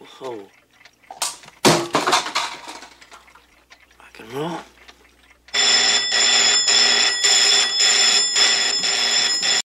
Oh. I can roll.